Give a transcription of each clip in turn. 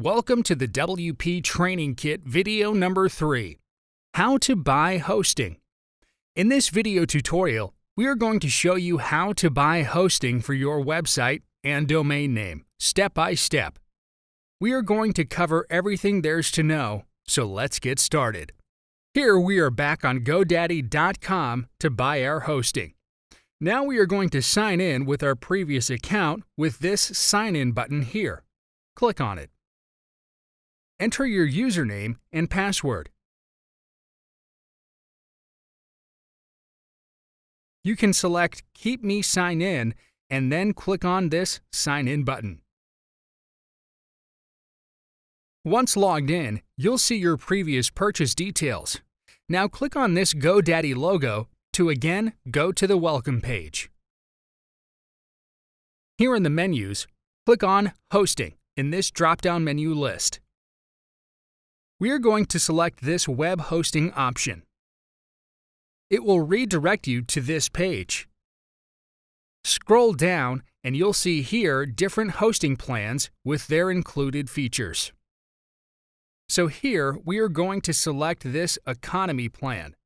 Welcome to the WP Training Kit video number 3 How to Buy Hosting. In this video tutorial, we are going to show you how to buy hosting for your website and domain name, step by step. We are going to cover everything there's to know, so let's get started. Here we are back on GoDaddy.com to buy our hosting. Now we are going to sign in with our previous account with this sign in button here. Click on it. Enter your username and password. You can select Keep Me Sign In and then click on this Sign In button. Once logged in, you'll see your previous purchase details. Now click on this GoDaddy logo to again go to the Welcome page. Here in the menus, click on Hosting in this drop-down menu list. We are going to select this web hosting option. It will redirect you to this page. Scroll down and you'll see here different hosting plans with their included features. So here we are going to select this economy plan.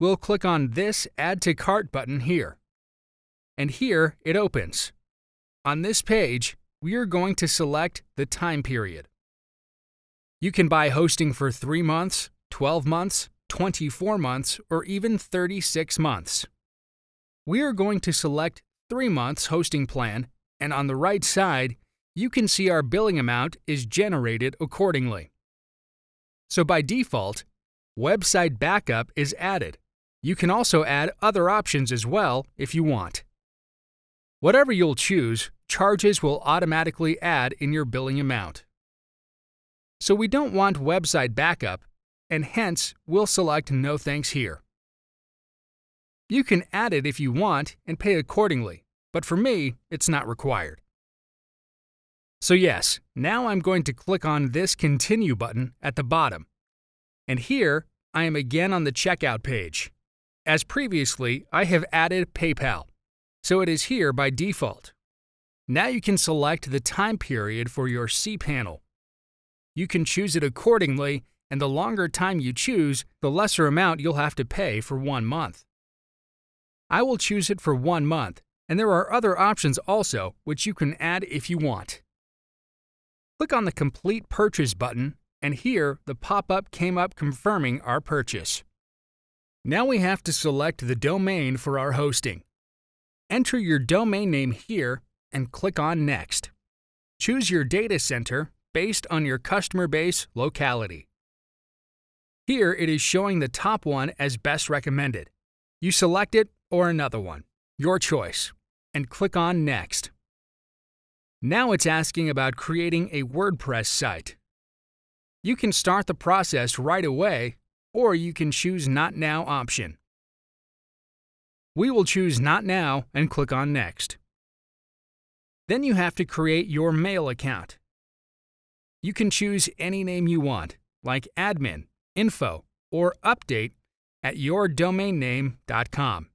We'll click on this Add to Cart button here. And here it opens. On this page, we are going to select the time period. You can buy hosting for 3 months, 12 months, 24 months, or even 36 months. We are going to select 3 months hosting plan, and on the right side, you can see our billing amount is generated accordingly. So by default, website backup is added. You can also add other options as well if you want. Whatever you'll choose, charges will automatically add in your billing amount. So we don't want website backup, and hence we'll select No Thanks here. You can add it if you want and pay accordingly, but for me, it's not required. So yes, now I'm going to click on this Continue button at the bottom. And here, I am again on the checkout page. As previously, I have added PayPal, so it is here by default. Now you can select the time period for your cPanel. You can choose it accordingly, and the longer time you choose, the lesser amount you'll have to pay for one month. I will choose it for one month, and there are other options also which you can add if you want. Click on the Complete Purchase button, and here the pop-up came up confirming our purchase. Now we have to select the domain for our hosting. Enter your domain name here and click on Next. Choose your data center based on your customer base locality. Here it is showing the top one as best recommended. You select it or another one, your choice, and click on Next. Now it's asking about creating a WordPress site. You can start the process right away or you can choose Not Now option. We will choose Not Now and click on Next. Then you have to create your mail account. You can choose any name you want, like admin, info, or update at yourdomainname.com.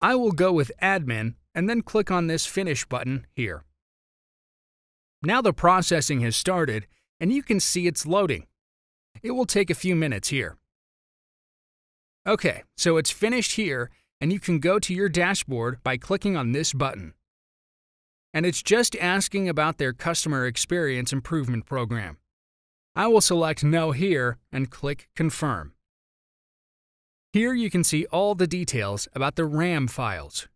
I will go with admin and then click on this Finish button here. Now the processing has started and you can see it's loading. It will take a few minutes here. Okay, so it's finished here, and you can go to your dashboard by clicking on this button. And it's just asking about their Customer Experience Improvement Program. I will select No here and click Confirm. Here you can see all the details about the RAM files.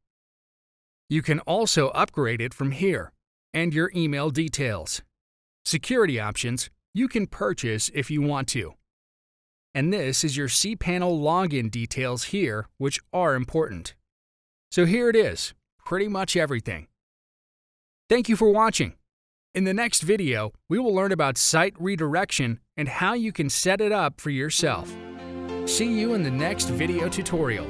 You can also upgrade it from here, and your email details. Security options you can purchase if you want to. And this is your cPanel login details here, which are important. So here it is, pretty much everything. Thank you for watching. In the next video, we will learn about site redirection and how you can set it up for yourself. See you in the next video tutorial.